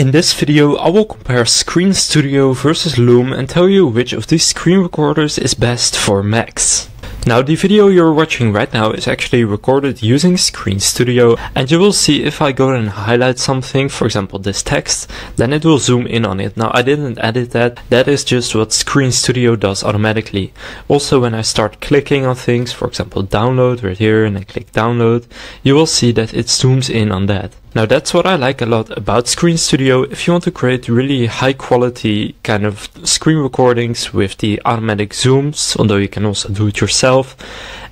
In this video I will compare Screen Studio versus Loom and tell you which of these screen recorders is best for Macs. Now the video you're watching right now is actually recorded using Screen Studio and you will see if I go and highlight something, for example this text, then it will zoom in on it. Now I didn't edit that, that is just what Screen Studio does automatically. Also when I start clicking on things, for example download right here and I click download, you will see that it zooms in on that. Now that's what I like a lot about Screen Studio. If you want to create really high quality kind of screen recordings with the automatic zooms, although you can also do it yourself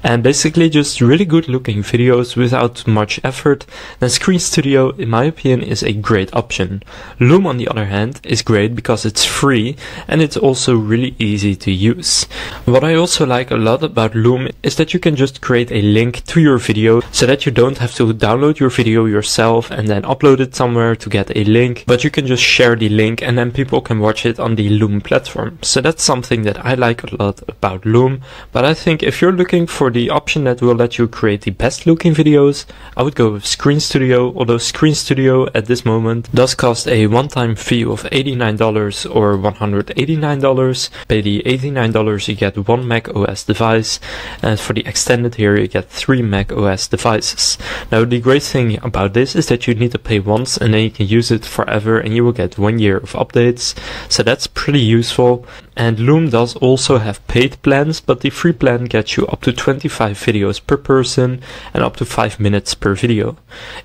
and basically just really good looking videos without much effort, then Screen Studio, in my opinion, is a great option. Loom, on the other hand, is great because it's free and it's also really easy to use. What I also like a lot about Loom is that you can just create a link to your video so that you don't have to download your video yourself and then upload it somewhere to get a link, but you can just share the link and then people can watch it on the Loom platform. So that's something that I like a lot about Loom, but I think if you're looking for for the option that will let you create the best looking videos, I would go with Screen Studio, although Screen Studio at this moment does cost a one-time fee of $89 or $189. Pay the $89 you get one Mac OS device, and for the extended here you get three Mac OS devices. Now the great thing about this is that you need to pay once and then you can use it forever and you will get one year of updates, so that's pretty useful. And Loom does also have paid plans, but the free plan gets you up to 25 videos per person and up to 5 minutes per video.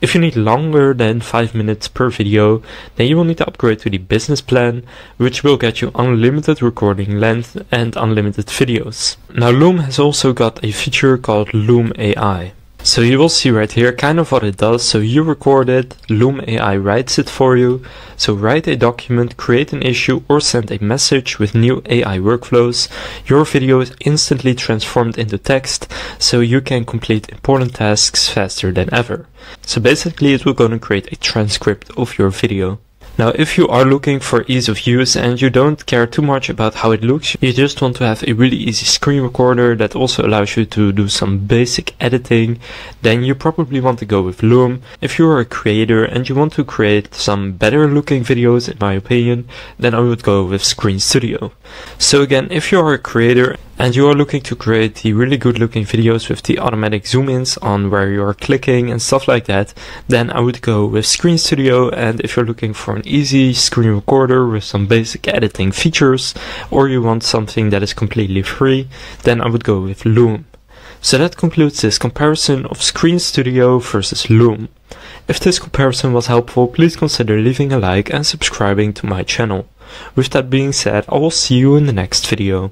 If you need longer than 5 minutes per video, then you will need to upgrade to the business plan, which will get you unlimited recording length and unlimited videos. Now Loom has also got a feature called Loom AI. So you will see right here kind of what it does. So you record it, Loom AI writes it for you. So write a document, create an issue or send a message with new AI workflows. Your video is instantly transformed into text so you can complete important tasks faster than ever. So basically it will going to create a transcript of your video. Now if you are looking for ease of use and you don't care too much about how it looks, you just want to have a really easy screen recorder that also allows you to do some basic editing, then you probably want to go with Loom. If you are a creator and you want to create some better looking videos in my opinion, then I would go with Screen Studio. So again, if you are a creator and you are looking to create the really good looking videos with the automatic zoom ins on where you are clicking and stuff like that, then I would go with Screen Studio and if you're looking for an easy screen recorder with some basic editing features or you want something that is completely free, then I would go with Loom. So that concludes this comparison of Screen Studio versus Loom. If this comparison was helpful, please consider leaving a like and subscribing to my channel. With that being said, I will see you in the next video.